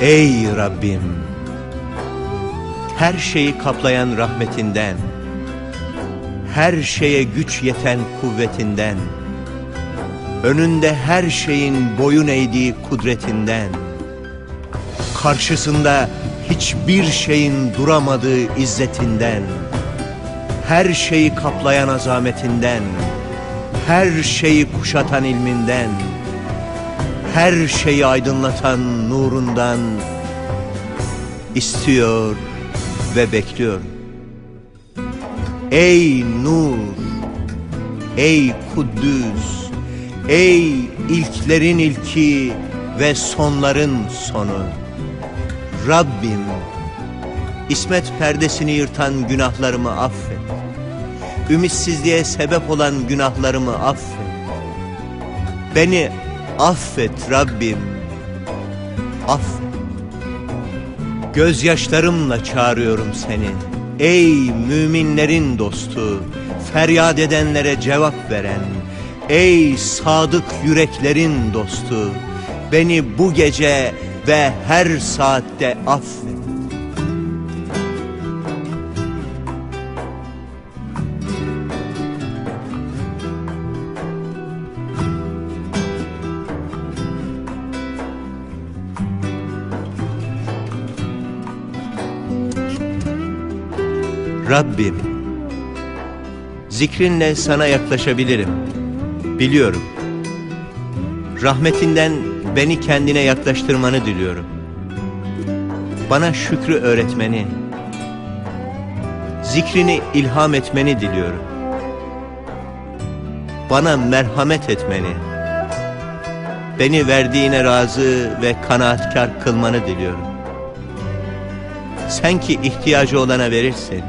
Ey Rabbim! Her şeyi kaplayan rahmetinden, her şeye güç yeten kuvvetinden, önünde her şeyin boyun eğdiği kudretinden, karşısında hiçbir şeyin duramadığı izzetinden, her şeyi kaplayan azametinden, her şeyi kuşatan ilminden, her şeyi aydınlatan nurundan istiyor ve bekliyor. Ey nur, ey Kuddüs, ey ilklerin ilki ve sonların sonu. Rabbim, İsmet perdesini yırtan günahlarımı affet. Ümitsizliğe sebep olan günahlarımı affet. Beni affet Rabbim, affet. Gözyaşlarımla çağırıyorum seni. Ey müminlerin dostu, feryat edenlere cevap veren, ey sadık yüreklerin dostu, beni bu gece ve her saatte affet. Rabbim, zikrinle sana yaklaşabilirim. Biliyorum. Rahmetinden beni kendine yaklaştırmanı diliyorum. Bana şükrü öğretmeni, zikrini ilham etmeni diliyorum. Bana merhamet etmeni, beni verdiğine razı ve kanaatkar kılmanı diliyorum. Sen ki ihtiyacı olana verirsin.